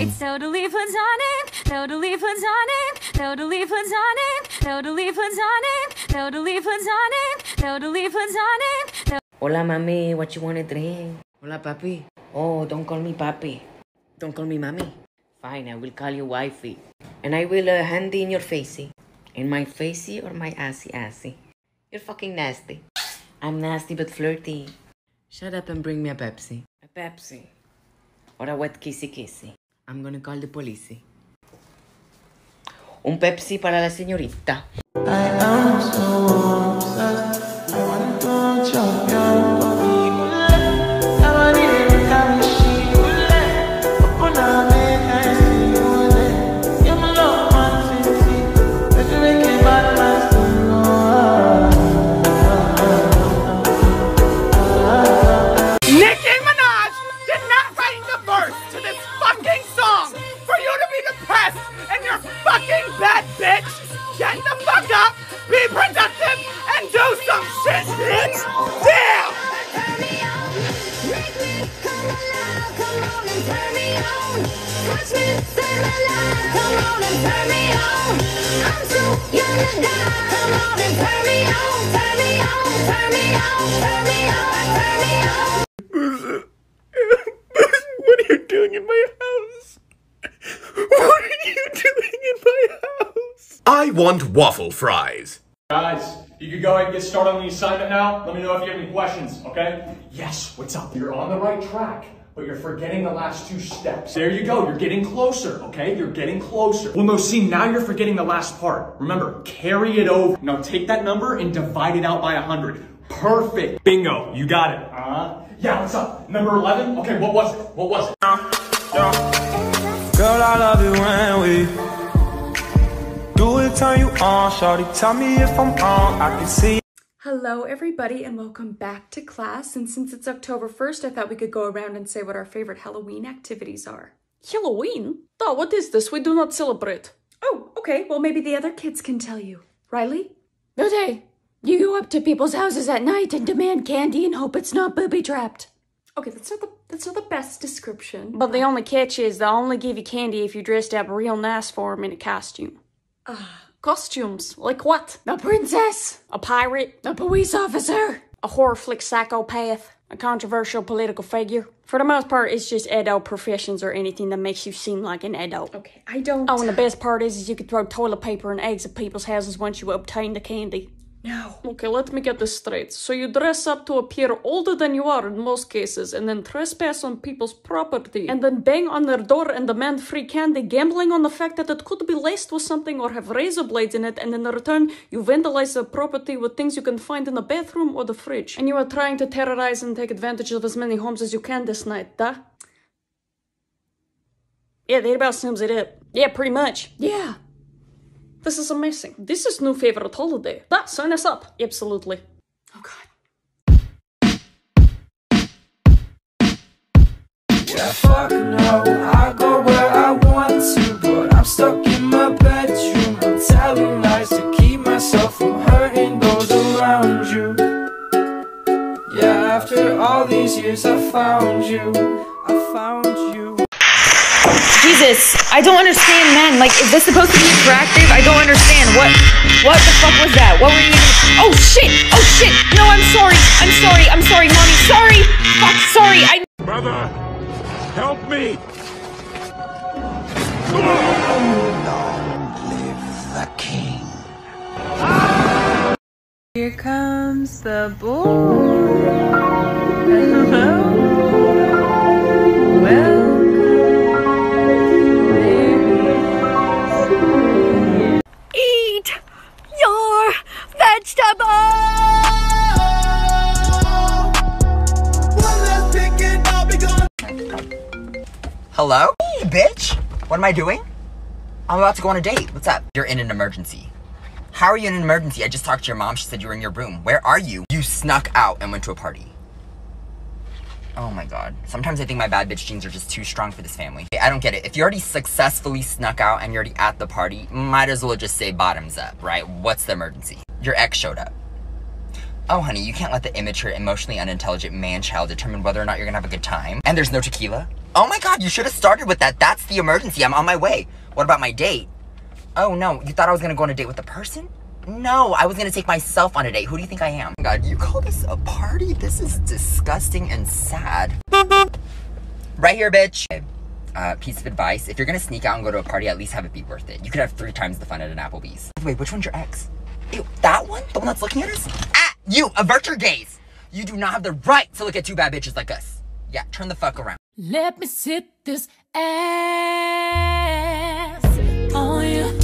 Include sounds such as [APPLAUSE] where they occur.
It's totally platonic, totally platonic, totally platonic, totally platonic, totally platonic, totally platonic. Hola, mami. What you wanna drink? Hola, papi. Oh, don't call me papi. Don't call me mami. Fine, I will call you wifey. And I will uh, hand in your facey. In my facey or my assy assy? You're fucking nasty. I'm nasty but flirty. Shut up and bring me a Pepsi. A Pepsi. Or a wet kissy kissy. I'm gonna call the police. Un Pepsi para la señorita. [LAUGHS] What are you doing in my house? What are you doing in my house? I want waffle fries. Guys, you can go ahead and get started on the assignment now. Let me know if you have any questions, okay? Yes, what's up? You're on the right track, but you're forgetting the last two steps. There you go. You're getting closer, okay? You're getting closer. Well, no, see, now you're forgetting the last part. Remember, carry it over. Now take that number and divide it out by 100. Perfect. Bingo. You got it. Uh-huh. Yeah, what's up? Number 11? Okay, what was it? What was it? Girl, I love it when we do it, turn you on. Shorty, tell me if I'm on. I can see. Hello, everybody, and welcome back to class. And since it's October 1st, I thought we could go around and say what our favorite Halloween activities are. Halloween? Oh, what is this? We do not celebrate. Oh, okay. Well, maybe the other kids can tell you. Riley? Okay. You go up to people's houses at night and demand candy and hope it's not booby trapped. Okay, that's not the that's not the best description. But the only catch is they'll only give you candy if you dressed up real nice for them in a costume. Ah, Costumes? Like what? A princess? A pirate? A police officer? A horror flick psychopath? A controversial political figure? For the most part, it's just adult professions or anything that makes you seem like an adult. Okay, I don't. Oh, and the best part is, is you can throw toilet paper and eggs at people's houses once you obtain the candy. No. Okay, let me get this straight. So you dress up to appear older than you are in most cases, and then trespass on people's property, and then bang on their door and demand free candy, gambling on the fact that it could be laced with something or have razor blades in it, and in return, you vandalize their property with things you can find in the bathroom or the fridge. And you are trying to terrorize and take advantage of as many homes as you can this night, duh? Yeah, that about sums it up. Yeah, pretty much. Yeah. This is amazing. This is new favorite holiday. That sign us up. Absolutely. Oh god. Yeah, fuck no. I go where I want to, but I'm stuck in my bedroom. I'm telling lies to keep myself from hurting those around you. Yeah, after all these years, I found you. I found you. Jesus, I don't understand, man. Like, is this supposed to be attractive? I don't understand. What, what the fuck was that? What were you? Oh shit! Oh shit! No, I'm sorry. I'm sorry. I'm sorry, mommy. Sorry. Fuck. Sorry. I. Brother, help me! Here comes the boy. Hello? Hey, bitch! What am I doing? I'm about to go on a date. What's up? You're in an emergency. How are you in an emergency? I just talked to your mom. She said you were in your room. Where are you? You snuck out and went to a party. Oh my god. Sometimes I think my bad bitch genes are just too strong for this family. I don't get it. If you already successfully snuck out and you're already at the party, might as well just say bottoms up, right? What's the emergency? Your ex showed up. Oh, honey, you can't let the immature, emotionally unintelligent man child determine whether or not you're gonna have a good time. And there's no tequila. Oh my god, you should have started with that. That's the emergency. I'm on my way. What about my date? Oh no, you thought I was gonna go on a date with a person? No, I was gonna take myself on a date. Who do you think I am? Oh God, you call this a party? This is disgusting and sad. Right here, bitch. Uh, piece of advice. If you're gonna sneak out and go to a party, at least have it be worth it. You could have three times the fun at an Applebee's. Wait, which one's your ex? Ew, that one? The one that's looking at us? Ah, you, avert your gaze. You do not have the right to look at two bad bitches like us. Yeah, turn the fuck around. Let me sit this ass on you.